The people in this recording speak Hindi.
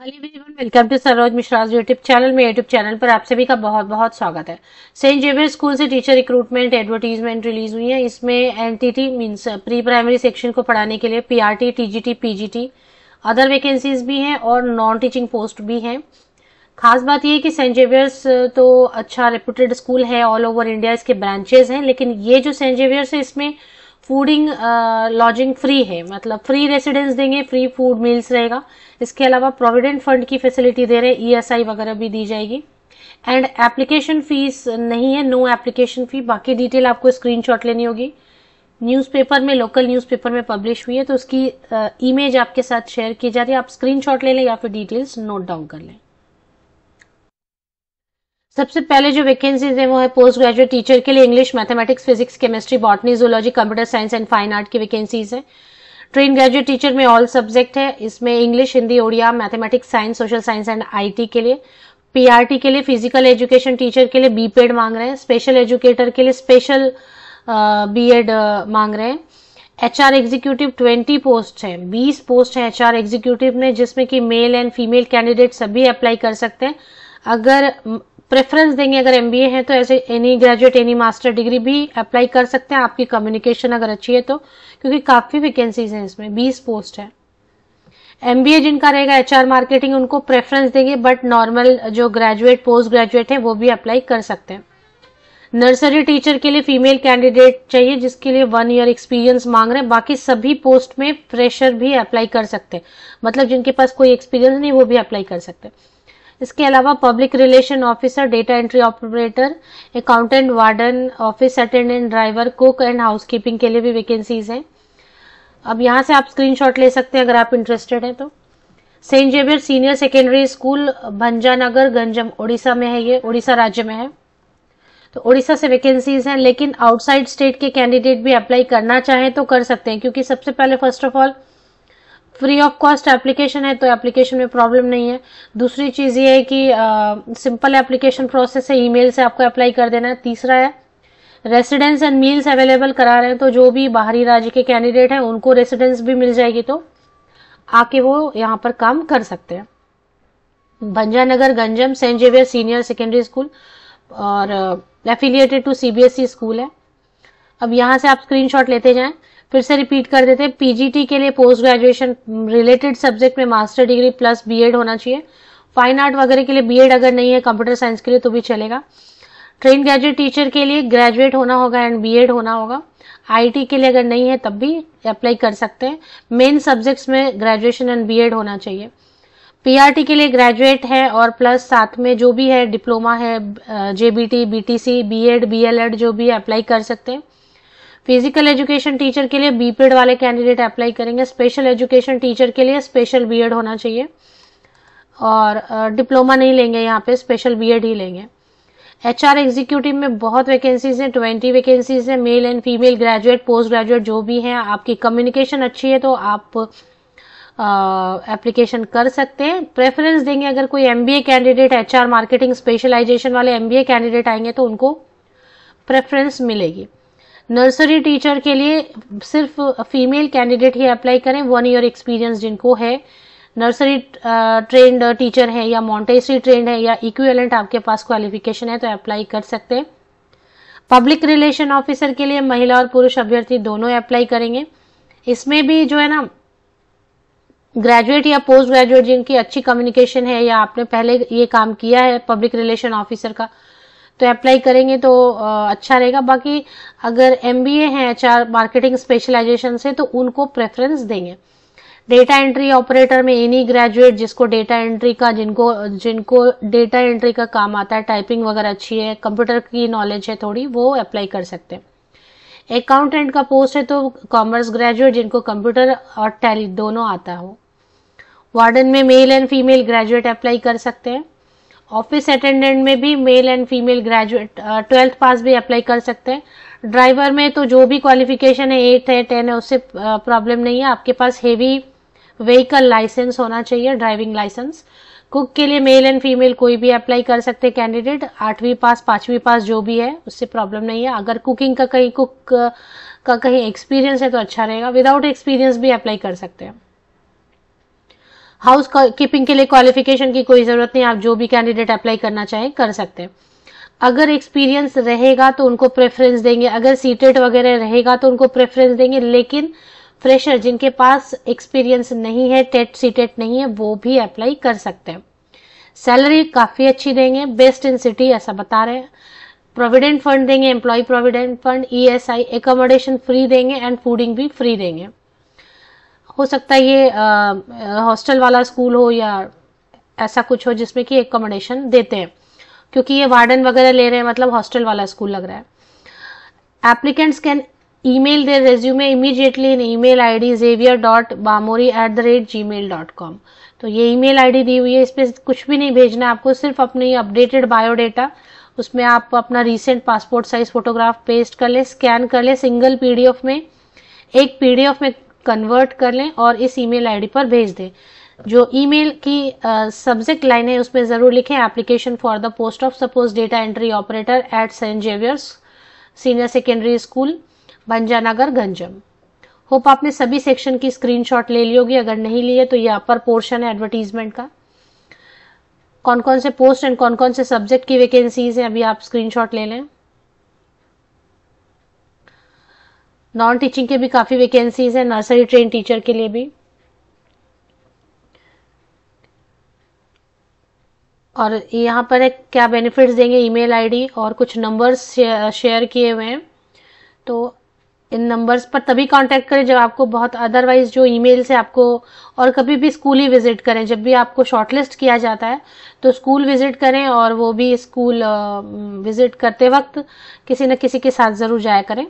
Hello everyone welcome to Saroj Mishra YouTube channel में यूट्यूब चैनल पर आप सभी का बहुत बहुत स्वागत है। सेंट जेवियर स्कूल से टीचर रिक्रूटमेंट एडवर्टीजमेंट रिलीज़ हुई है। इसमें NTT means pre primary section को पढ़ाने के लिए PRT TGT PGT other vacancies भी हैं और नॉन टीचिंग पोस्ट भी हैं। खास बात यह कि सेंट जेवियर्स तो अच्छा रेपुटेड स्कूल है ऑल ओवर इंडिया इसके ब्रांचेज हैं, लेकिन ये जो सेंट जेवियर्स है, इसमें फूडिंग लॉजिंग फ्री है। मतलब फ्री रेसिडेंस देंगे फ्री फ़ूड मील्स रहेगा। इसके अलावा प्रोविडेंट फंड की फैसिलिटी दे रहे ईएसआई e वगैरह भी दी जाएगी। एंड एप्लीकेशन फ़ीस नहीं है नो एप्लीकेशन फ़ी बाकी डिटेल आपको स्क्रीनशॉट लेनी होगी। न्यूज़पेपर में लोकल न्यूज़पेपर में पब्लिश हुई है तो उसकी इमेज uh, आपके साथ शेयर की जा रही है। आप स्क्रीनशॉट ले लें या फिर डिटेल्स नोट डाउन कर लें। सबसे पहले जो वैकेंसीज है, वो है पोस्ट ग्रेजुएट टीचर के लिए English mathematics physics chemistry botany zoology computer science and fine art की वैकेंसीज है। ट्रेन ग्रेजुएट टीचर में ऑल सब्जेक्ट है, इसमें English Hindi Odia mathematics science social science and IT के लिए। पीआरटी के लिए फ़िज़िकल एजुकेशन टीचर के लिए बीपेड मांग रहे हैं स्पेशल एजुकेटर के लिए स्पेशल बीएड मांग रहे हैं। एचआर एग्जीक्यूटिव 20 पोस्ट है 20 पोस्ट है एचआर एग्जीक्यूटिव में, जिसमें कि मेल एंड फीमेल कैंडिडेट सभी अप्लाई कर सकते हैं। अगर प्रेफरेंस देंगे। अगर एमबीए है तो ऐसे any graduate any master degree भी अप्लाई कर सकते हैं। आपकी कम्युनिकेशन अगर अच्छी है तो क्योंकि काफ़ी वैकेंसीज हैं इसमें 20 पोस्ट है। एमबीए जिनका रहेगा एचआर मार्केटिंग उनको प्रेफरेंस देंगे बट नॉर्मल जो ग्रेजुएट पोस्ट ग्रेजुएट है, वो भी अप्लाई कर सकते हैं। नर्सरी टीचर के लिए फीमेल कैंडिडेट चाहिए, जिसके लिए वन ईयर एक्सपीरियंस मांग रहे हैं। बाकी सभी पोस्ट में फ्रेशर भी अप्लाई कर सकते हैं। मतलब जिनके पास कोई एक्सपीरियंस नहीं, वो भी अप्लाई कर सकते हैं। इसके अलावा public relation officer data entry operator accountant warden office attendant driver cook and housekeeping के लिए भी वैकेंसीज हैं। अब यहाँ से आप स्क्रीनशॉट ले सकते हैं अगर आप इंटरेस्टेड हैं तो। Saint Xavier senior secondary school Bhanjanagar Ganjam Odisha में है ये ओडिशा राज्य में है। तो ओडिशा से वैकेंसीज हैं, लेकिन आउटसाइड स्टेट के कैंडिडेट भी अप्लाई करना चाहें तो कर सकते हैं, क्योंकि सबसे पहले first of all free of cost application है तो एप्लीकेशन में प्रॉब्लम नहीं है। दूसरी चीज़ ये है कि सिंपल एप्लीकेशन प्रोसेस है, ईमेल से आपको अप्लाई कर देना है। तीसरा है, रेसिडेंस एंड मील्स अवेलेबल करा रहे हैं तो जो भी बाहरी राज्य के कैंडिडेट हैं, उनको रेसिडेंस भी मिल जाएगी तो आके वो यहाँ पर काम कर सकते हैं। Bhanjanagar Ganjam, Saint Xavier senior secondary school और एफिलिएटेड टू सीबीएसई स्कूल है। अब यहाँ से आप स्क्रीनशॉट लेते जाएँ फिर से रिपीट कर देते हैं। पीजीटी के लिए पोस्ट ग्रेजुएशन रिलेटेड सब्जेक्ट में मास्टर डिग्री प्लस बीएड होना चाहिए। फाइन आर्ट वगैरह के लिए बीएड अगर नहीं है कंप्यूटर साइंस के लिए तो भी चलेगा। ट्रेन ग्रेजुएट टीचर के लिए ग्रेजुएट होना होगा एंड बीएड होना होगा। आईटी के लिए अगर नहीं है, तब भी अप्लाई कर सकते हैं। मेन सब्जेक्ट्स में ग्रेजुएशन एंड बीएड होना चाहिए। पीआरटी के लिए ग्रेजुएट है और प्लस साथ में जो भी है डिप्लोमा है जेबीटी बीटीसी बीएड बीएलएड जो भी अप्लाई कर सकते हैं। फ़िज़िकल एजुकेशन टीचर के लिए बीपीएड वाले कैंडिडेट अप्लाई करेंगे। स्पेशल एजुकेशन टीचर के लिए स्पेशल बीएड होना चाहिए। और डिप्लोमा नहीं लेंगे यहाँ पे स्पेशल बीएड ही लेंगे। एच आर एग्जीक्यूटिव में बहुत वैकेंसीज हैं ट्वेंटी वैकेंसीज हैं male and female graduate post graduate जो भी हैं, आपकी कम्युनिकेशन अच्छी है तो आप एप्लीकेशन कर सकते हैं। प्रेफरेंस देंगे अगर कोई MBA candidate HR marketing specialisation वाले एमबीए कैंडिडेट आएँगे तो उनको प्रेफरेंस मिलेगी। नर्सरी टीचर के लिए सिर्फ़ फीमेल कैंडिडेट ही अप्लाई करें वन ईयर एक्सपीरियंस जिनको है। नर्सरी ट्रेंड टीचर है या मॉन्टेसरी ट्रेंड है या इक्विवेलेंट आपके पास क्वालिफिकेशन है तो अप्लाई कर सकते हैं। पब्लिक रिलेशन ऑफिसर के लिए महिला और पुरुष अभ्यर्थी दोनों अप्लाई करेंगे। इसमें भी जो है ना ग्रेजुएट या पोस्ट ग्रेजुएट जिनकी अच्छी कम्युनिकेशन है या आपने पहले ये काम किया है पब्लिक रिलेशन ऑफिसर का तो अप्लाई करेंगे तो अच्छा रहेगा। बाकी अगर एम बी ए है एच मार्केटिंग स्पेशलाइजेशन से तो उनको प्रेफरेंस देंगे। डेटा एंट्री ऑपरेटर में एनी ग्रेजुएट जिसको डेटा एंट्री का, जिनको जिनको डेटा एंट्री का काम आता है टाइपिंग वगैरह अच्छी है कंप्यूटर की नॉलेज है थोड़ी, वो अप्लाई कर सकते हैं। अकाउंटेंट का पोस्ट है तो कॉमर्स ग्रेजुएट जिनको कंप्यूटर और टैली दोनों आता हो। वार्डन में male and female graduate apply कर सकते हैं। ऑफ़िस अटेंडेंट में भी male and female graduate twelfth pass भी अप्लाई कर सकते हैं। ड्राइवर में तो जो भी क्वालिफिकेशन है एट है टेन है, उससे प्रॉब्लम नहीं है। आपके पास हेवी व्हीकल लाइसेंस होना चाहिए ड्राइविंग लाइसेंस कुक के लिए मेल एंड फीमेल कोई भी अप्लाई कर सकते हैं कैंडिडेट आठवीं पास, पांचवी पास जो भी है, उससे प्रॉब्लम नहीं है। अगर कुकिंग का कहीं कुक का कहीं एक्सपीरियंस है तो अच्छा रहेगा। विदाउट एक्सपीरियंस भी अप्लाई कर सकते हैं। हाउस कीपिंग के लिए क्वालिफिकेशन की कोई ज़रूरत नहीं, आप जो भी कैंडिडेट अप्लाई करना चाहें, कर सकते हैं। अगर एक्सपीरियंस रहेगा तो उनको प्रेफरेंस देंगे, अगर सीटेट वगैरह रहेगा तो उनको प्रेफरेंस देंगे, लेकिन फ्रेशर जिनके पास एक्सपीरियंस नहीं है टेट सीटेट नहीं है, वो भी अप्लाई कर सकते हैं। सैलरी काफ़ी अच्छी देंगे बेस्ट इन सिटी ऐसा बता रहे हैं। प्रोविडेंट फंड देंगे employ provident fund ESI accommodation free देंगे एंड फूडिंग भी फ्री देंगे। हो सकता है ये हॉस्टल वाला स्कूल हो या ऐसा कुछ हो जिसमें कि एकोमोडेशन देते हैं। क्योंकि ये वार्डन वगैरह ले रहे हैं मतलब हॉस्टल वाला स्कूल लग रहा है। Applicants can email their resume immediately in email ID Xavier dot bamori at the rate Gmail dot com तो ये ईमेल आईडी दी हुई है इस पर कुछ भी नहीं भेजना है आपको, सिर्फ़ अपनी अपडेटेड बायोडेटा उसमें आप अपना recent passport size photograph paste कर ले स्कैन कर ले सिंगल पीडीएफ में, एक पीडीएफ में कन्वर्ट कर लें और इस ईमेल आईडी पर भेज दें। जो ईमेल की सब्जेक्ट लाइन है, उसमें ज़रूर लिखें application for the post of suppose data entry operator at Saint Xavier's senior secondary school Bhanjanagar Ganjam hope आपने सभी सेक्शन की स्क्रीनशॉट ले ली होगी। अगर नहीं लिए तो ये अपर पोर्शन है एडवर्टीजमेंट का। कौन कौन से पोस्ट एंड कौन कौन से सब्जेक्ट की वैकेंसीज हैं, अभी आप स्क्रीनशॉट ले लें। नॉन टीचिंग के भी काफ़ी वैकेंसीज हैं नर्सरी ट्रेन टीचर के लिए भी। और यहाँ पर एक क्या बेनिफिट्स देंगे? ईमेल आईडी और कुछ नंबर्स शेयर किए हुए हैं। तो इन नंबर्स पर तभी कांटेक्ट करें जब आपको बहुत अदरवाइज़ जो ईमेल से आपको और कभी भी स्कूल ही विज़िट करें। जब भी आपको शॉर्टलिस्ट किया जाता है तो स्कूल विज़िट करें और वो भी स्कूल विज़िट करते वक्त किसी न किसी के साथ ज़रूर जाया करें।